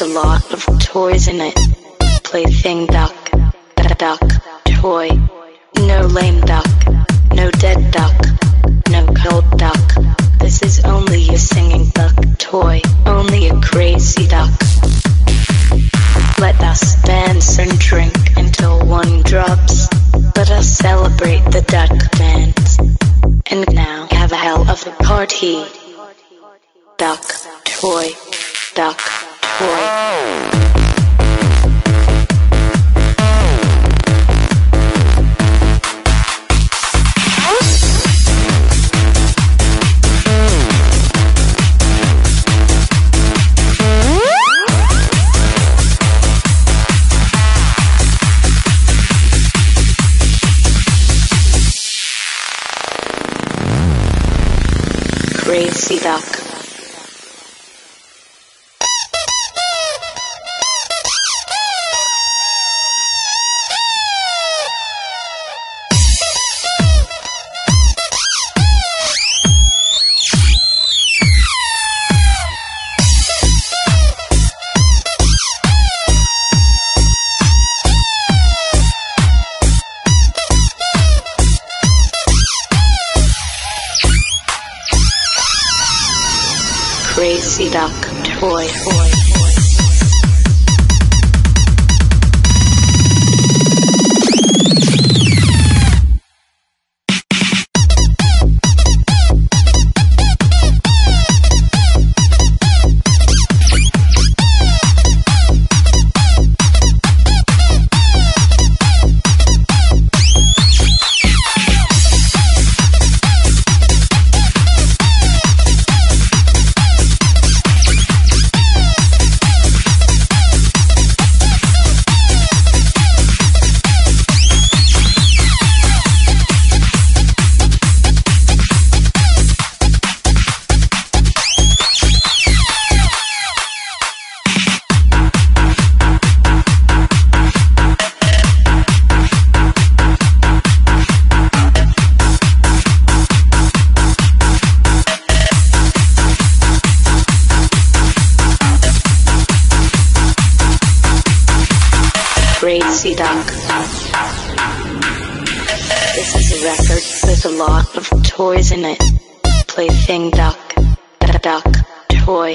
a lot of toys in it. Plaything duck, duck, toy. No lame duck, no dead duck, no cold duck. This is only a singing duck toy, only a crazy duck. Let us dance and drink until one drops. Let us celebrate the duck dance. And now have a hell of a party. Duck, toy, duck, Crazy duck. Crazy duck toy. toy. This is a record with a lot of toys in it. Plaything duck, duck, toy.